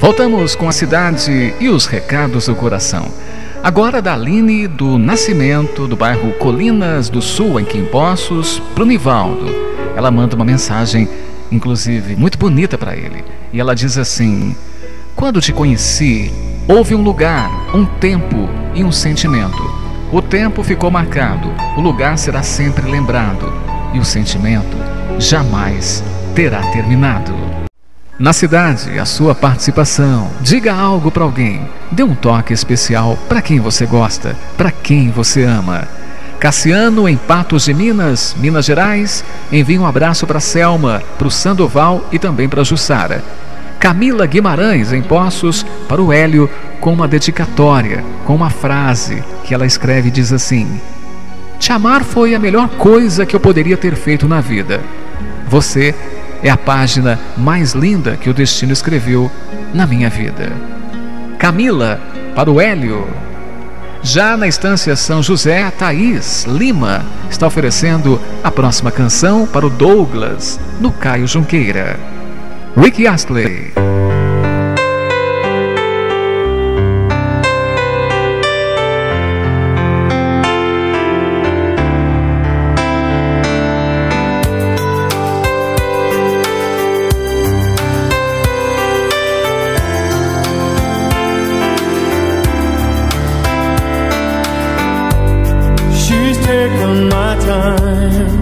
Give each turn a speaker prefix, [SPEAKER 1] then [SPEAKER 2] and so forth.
[SPEAKER 1] Voltamos com a cidade e os recados do coração. Agora da Aline do Nascimento, do bairro Colinas do Sul, em Quimbossos, para o Nivaldo. Ela manda uma mensagem, inclusive, muito bonita para ele. E ela diz assim: Quando te conheci, houve um lugar, um tempo e um sentimento. O tempo ficou marcado, o lugar será sempre lembrado, e o sentimento jamais terá terminado. Na cidade, a sua participação. Diga algo para alguém. Dê um toque especial para quem você gosta, para quem você ama. Cassiano, em Patos de Minas, Minas Gerais, envia um abraço para Selma, para o Sandoval e também para Jussara. Camila Guimarães, em Poços, para o Hélio, com uma dedicatória, com uma frase que ela escreve e diz assim: Te amar foi a melhor coisa que eu poderia ter feito na vida. Você é a página mais linda que o destino escreveu na minha vida. Camila, para o Hélio. Já na estância São José, Thaís Lima está oferecendo a próxima canção para o Douglas, no Caio Junqueira. Rick Astley. time.